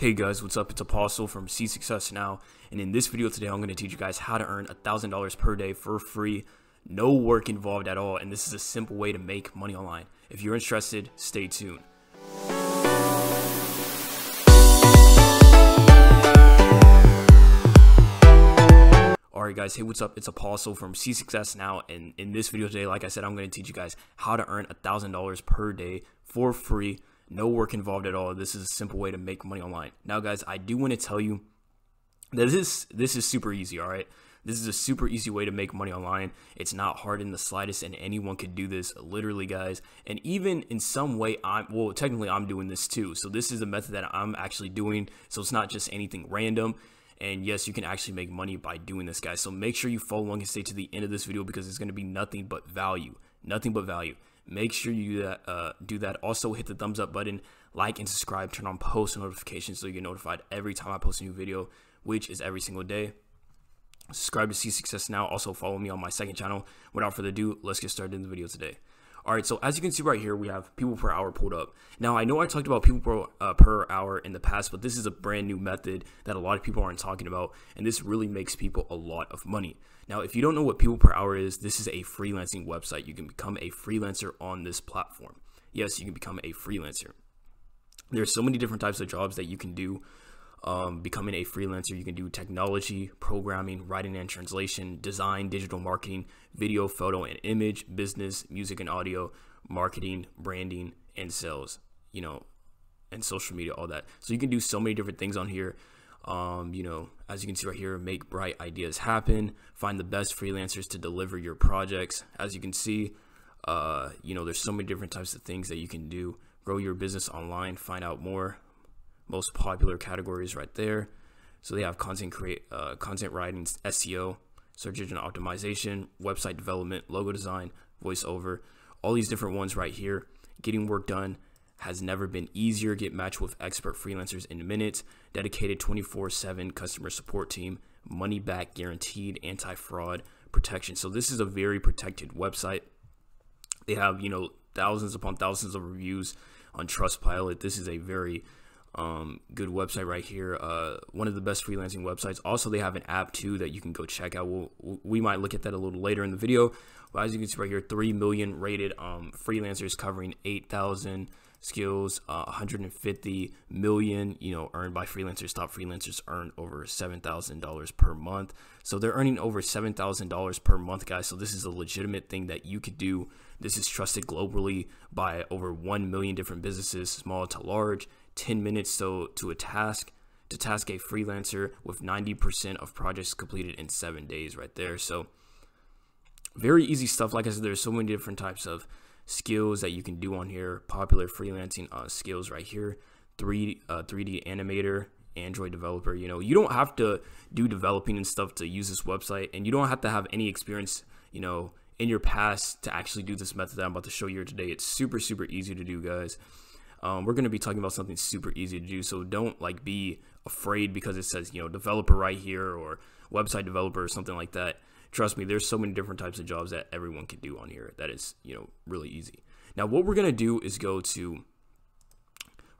Hey guys, what's up? It's Apostle from See Success Now, and in this video today, I'm going to teach you guys how to earn $1,000 per day for free, no work involved at all, and this is a simple way to make money online. If you're interested, stay tuned. Alright guys, hey what's up? It's Apostle from See Success Now, and in this video today, like I said, I'm going to teach you guys how to earn $1,000 per day for free no work involved at all. This is a simple way to make money online. Now, guys, I do want to tell you that this this is super easy. All right, this is a super easy way to make money online. It's not hard in the slightest, and anyone could do this, literally, guys. And even in some way, I'm well, technically, I'm doing this too. So this is a method that I'm actually doing. So it's not just anything random. And yes, you can actually make money by doing this, guys. So make sure you follow along and stay to the end of this video because it's going to be nothing but value. Nothing but value make sure you do that, uh, do that. Also, hit the thumbs up button, like and subscribe, turn on post notifications so you get notified every time I post a new video, which is every single day. Subscribe to See Success Now. Also, follow me on my second channel. Without further ado, let's get started in the video today. All right, so as you can see right here, we have people per hour pulled up. Now, I know I talked about people per, uh, per hour in the past, but this is a brand new method that a lot of people aren't talking about, and this really makes people a lot of money. Now, if you don't know what people per hour is, this is a freelancing website. You can become a freelancer on this platform. Yes, you can become a freelancer. There's so many different types of jobs that you can do um, becoming a freelancer, you can do technology, programming, writing and translation, design, digital marketing, video, photo and image, business, music and audio, marketing, branding, and sales, you know, and social media, all that. So you can do so many different things on here. Um, you know, as you can see right here, make bright ideas happen, find the best freelancers to deliver your projects. As you can see, uh, you know, there's so many different types of things that you can do. Grow your business online, find out more most popular categories right there. So they have content create, uh, content writing, SEO, search engine optimization, website development, logo design, voiceover, all these different ones right here. Getting work done has never been easier. Get matched with expert freelancers in minutes, dedicated 24/7 customer support team, money back guaranteed, anti-fraud protection. So this is a very protected website. They have, you know, thousands upon thousands of reviews on Trustpilot. This is a very um, good website right here. Uh, one of the best freelancing websites. Also, they have an app too that you can go check out. We'll, we might look at that a little later in the video. But as you can see right here, 3 million rated um, freelancers covering 8,000 skills, uh, 150 million, you know, earned by freelancers. Top freelancers earn over $7,000 per month. So they're earning over $7,000 per month, guys. So this is a legitimate thing that you could do. This is trusted globally by over 1 million different businesses, small to large. 10 minutes so to a task to task a freelancer with 90% of projects completed in seven days right there. So very easy stuff. Like I said, there's so many different types of skills that you can do on here. Popular freelancing uh, skills right here. 3 uh, 3D animator, Android developer. You know, you don't have to do developing and stuff to use this website, and you don't have to have any experience. You know, in your past to actually do this method that I'm about to show you today. It's super super easy to do, guys. Um, we're going to be talking about something super easy to do. So don't like be afraid because it says, you know, developer right here or website developer or something like that. Trust me, there's so many different types of jobs that everyone can do on here that is, you know, really easy. Now, what we're going to do is go to,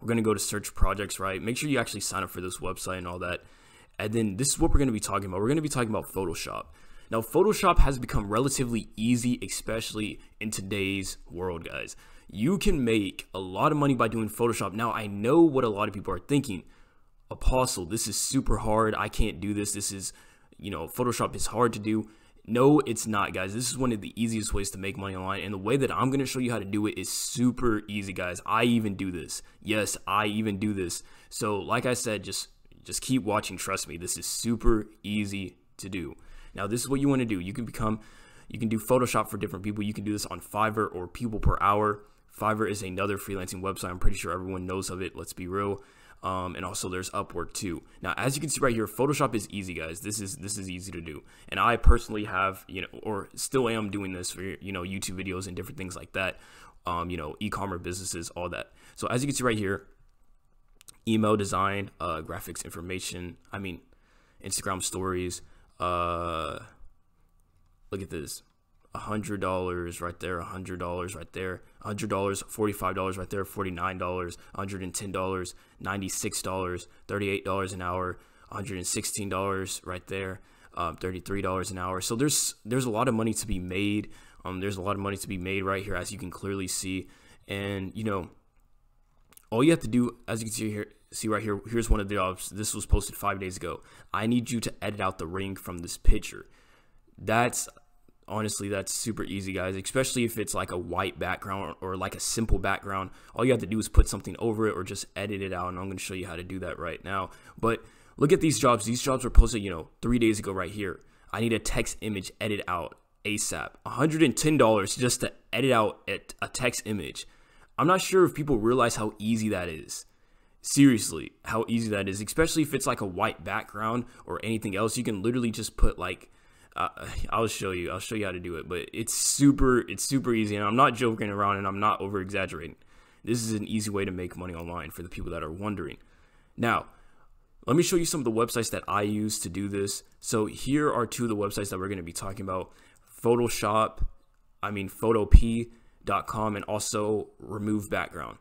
we're going to go to search projects, right? Make sure you actually sign up for this website and all that. And then this is what we're going to be talking about. We're going to be talking about Photoshop. Now, Photoshop has become relatively easy, especially in today's world, guys you can make a lot of money by doing Photoshop. Now, I know what a lot of people are thinking. Apostle, this is super hard. I can't do this. This is, you know, Photoshop is hard to do. No, it's not, guys. This is one of the easiest ways to make money online. And the way that I'm going to show you how to do it is super easy, guys. I even do this. Yes, I even do this. So, like I said, just just keep watching. Trust me, this is super easy to do. Now, this is what you want to do. You can become, you can do Photoshop for different people. You can do this on Fiverr or People Per Hour. Fiverr is another freelancing website. I'm pretty sure everyone knows of it. Let's be real. Um, and also there's Upwork too. Now, as you can see right here, Photoshop is easy, guys. This is this is easy to do, and I personally have you know, or still am doing this for you know YouTube videos and different things like that. Um, you know, e-commerce businesses, all that. So as you can see right here, email design, uh, graphics information. I mean, Instagram stories. Uh, look at this. hundred dollars right there, hundred dollars right there, hundred dollars, forty-five dollars right there, forty-nine dollars, hundred and ten dollars, ninety-six dollars, thirty-eight dollars an hour, hundred and sixteen dollars right there, um, thirty-three dollars an hour. So there's there's a lot of money to be made. Um, there's a lot of money to be made right here, as you can clearly see, and you know, all you have to do, as you can see here, see right here, here's one of the jobs. This was posted five days ago. I need you to edit out the ring from this picture. That's honestly that's super easy guys especially if it's like a white background or like a simple background. All you have to do is put something over it or just edit it out and i'm going to show you how to do that right now. But look at these jobs. These jobs were posted you know three days ago right here. I need a text image edit out asap $110 just to edit out a text image. I'm not sure if people realize how easy that is seriously how easy that is especially if it's like a white background or anything else you can literally just put like uh, I'll show you. I'll show you how to do it. But it's super. It's super easy, and I'm not joking around, and I'm not over exaggerating. This is an easy way to make money online for the people that are wondering. Now, let me show you some of the websites that I use to do this. So here are two of the websites that we're going to be talking about: Photoshop, I mean Photopea.com, and also Remove Background.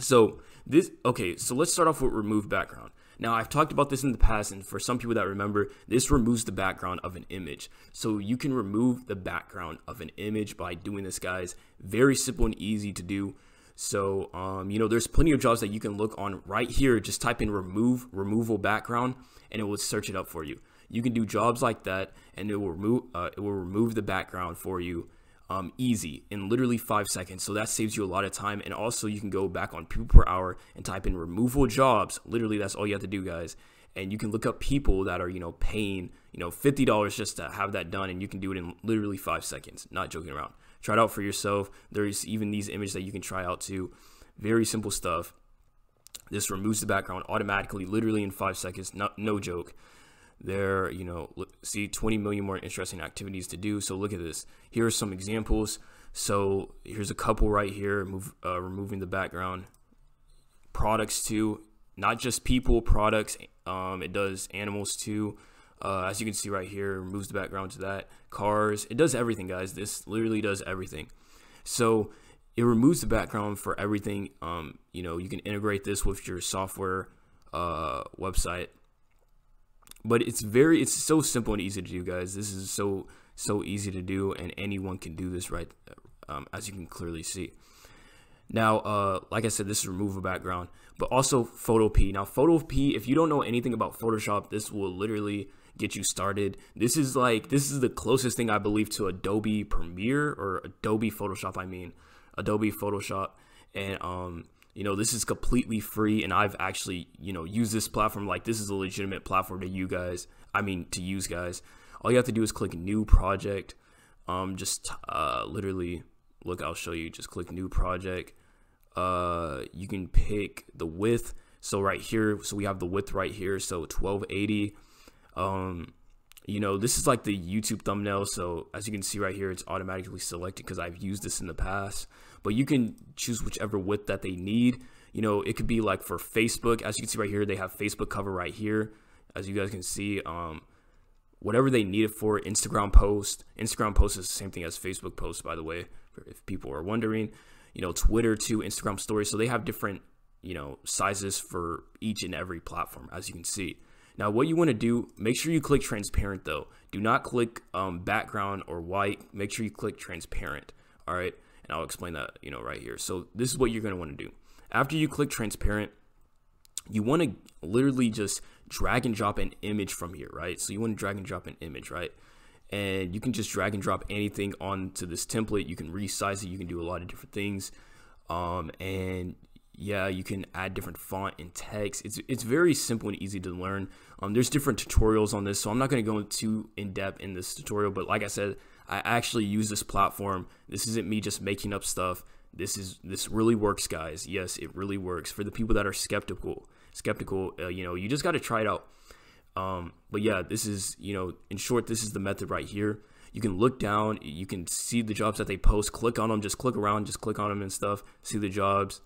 So this okay. So let's start off with Remove Background. Now, I've talked about this in the past, and for some people that remember, this removes the background of an image. So you can remove the background of an image by doing this, guys. Very simple and easy to do. So, um, you know, there's plenty of jobs that you can look on right here. Just type in remove, removal background, and it will search it up for you. You can do jobs like that, and it will remove, uh, it will remove the background for you um, easy in literally five seconds. So that saves you a lot of time. And also, you can go back on people per hour and type in removal jobs. Literally, that's all you have to do, guys. And you can look up people that are, you know, paying, you know, $50 just to have that done. And you can do it in literally five seconds. Not joking around. Try it out for yourself. There's even these images that you can try out too. Very simple stuff. This removes the background automatically, literally in five seconds. No, no joke there you know see 20 million more interesting activities to do. So look at this. Here are some examples. So here's a couple right here move uh, removing the background. Products too. Not just people products um, it does animals too. Uh, as you can see right here removes the background to that. Cars it does everything guys. This literally does everything. So it removes the background for everything. Um, you know you can integrate this with your software uh, website but it's very it's so simple and easy to do guys. This is so so easy to do and anyone can do this right um, as you can clearly see. Now uh, like i said this is remove a background but also Photopea. Now Photopea if you don't know anything about photoshop this will literally get you started. This is like this is the closest thing i believe to adobe premiere or adobe photoshop i mean adobe photoshop. And um you know this is completely free and i've actually you know used this platform like this is a legitimate platform to you guys i mean to use guys. All you have to do is click new project. Um just uh literally look i'll show you just click new project. Uh you can pick the width. So right here so we have the width right here so 1280 um you know this is like the youtube thumbnail. So as you can see right here it's automatically selected because i've used this in the past but you can choose whichever width that they need. You know, it could be like for Facebook, as you can see right here, they have Facebook cover right here. As you guys can see, um, whatever they need it for, Instagram post. Instagram post is the same thing as Facebook post, by the way, if people are wondering. You know, Twitter too, Instagram stories. So they have different, you know, sizes for each and every platform, as you can see. Now, what you want to do, make sure you click transparent though. Do not click um, background or white. Make sure you click transparent. All right. And I'll explain that, you know, right here. So this is what you're going to want to do. After you click transparent, you want to literally just drag and drop an image from here, right? So you want to drag and drop an image, right? And you can just drag and drop anything onto this template. You can resize it. You can do a lot of different things. Um, and yeah, you can add different font and text. It's it's very simple and easy to learn. Um, there's different tutorials on this, so I'm not going to go too in depth in this tutorial. But like I said, I actually use this platform. This isn't me just making up stuff. This is this really works, guys. Yes, it really works. For the people that are skeptical, skeptical, uh, you know, you just got to try it out. Um, but yeah, this is you know, in short, this is the method right here. You can look down, you can see the jobs that they post, click on them, just click around, just click on them and stuff, see the jobs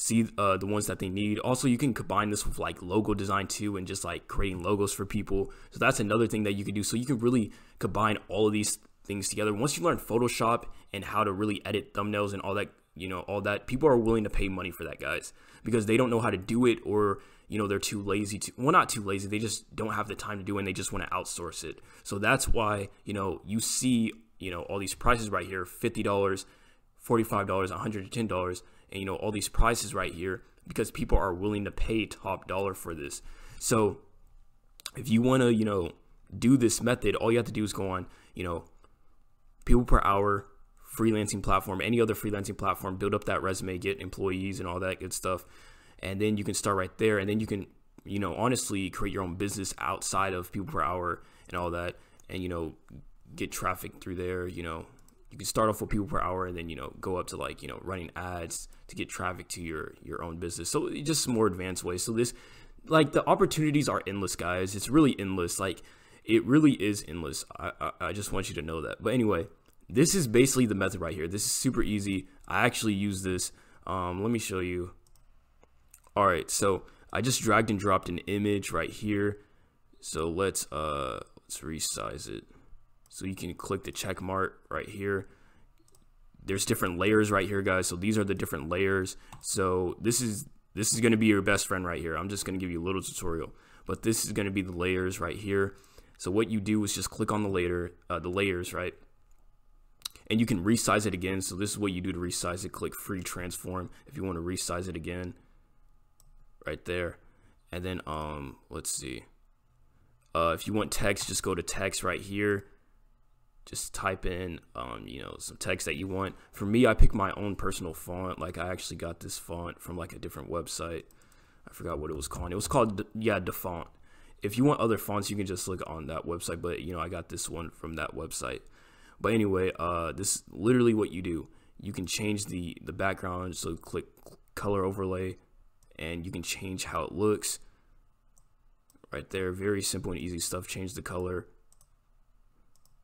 see uh, the ones that they need. Also, you can combine this with like logo design too and just like creating logos for people. So that's another thing that you can do. So you can really combine all of these things together. Once you learn Photoshop and how to really edit thumbnails and all that, you know, all that, people are willing to pay money for that, guys, because they don't know how to do it or, you know, they're too lazy to, well, not too lazy. They just don't have the time to do it and they just want to outsource it. So that's why, you know, you see, you know, all these prices right here, $50, $45, $110, and, you know, all these prices right here because people are willing to pay top dollar for this. So if you want to, you know, do this method, all you have to do is go on, you know, people per hour, freelancing platform, any other freelancing platform, build up that resume, get employees and all that good stuff. And then you can start right there. And then you can, you know, honestly create your own business outside of people per hour and all that. And, you know, get traffic through there. You know, you can start off with people per hour and then, you know, go up to like, you know, running ads to get traffic to your, your own business. So just more advanced ways. So this, like the opportunities are endless, guys. It's really endless. Like it really is endless. I, I, I just want you to know that. But anyway, this is basically the method right here. This is super easy. I actually use this. Um, let me show you. All right, so I just dragged and dropped an image right here. So let's uh let's resize it. So you can click the check mark right here. There's different layers right here, guys. So these are the different layers. So this is this is going to be your best friend right here. I'm just going to give you a little tutorial, but this is going to be the layers right here. So what you do is just click on the layer, uh, the layers, right? And you can resize it again. So this is what you do to resize it. Click free transform if you want to resize it again, right there. And then um, let's see. Uh, if you want text, just go to text right here. Just type in, um, you know, some text that you want. For me, I pick my own personal font. Like I actually got this font from like a different website. I forgot what it was called. It was called, yeah, Dafont if you want other fonts, you can just look on that website. But you know, I got this one from that website. But anyway, uh, this is literally what you do. You can change the the background. So click color overlay, and you can change how it looks. Right there, very simple and easy stuff. Change the color.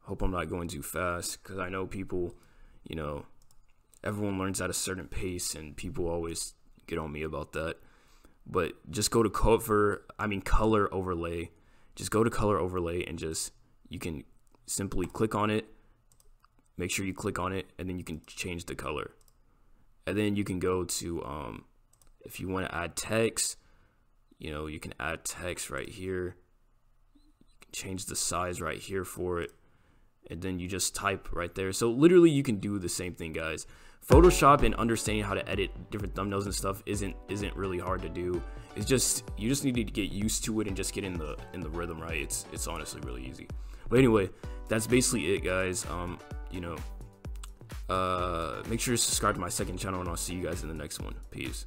Hope I'm not going too fast because I know people, you know, everyone learns at a certain pace, and people always get on me about that. But just go to cover i mean color overlay. Just go to color overlay and just you can simply click on it make sure you click on it and then you can change the color. And then you can go to um, if you want to add text you know you can add text right here. You can change the size right here for it and then you just type right there so literally you can do the same thing guys Photoshop and understanding how to edit different thumbnails and stuff isn't isn't really hard to do. It's just you just need to get used to it and just get in the in the rhythm, right? It's it's honestly really easy. But anyway, that's basically it, guys. Um, you know, uh, make sure to subscribe to my second channel, and I'll see you guys in the next one. Peace.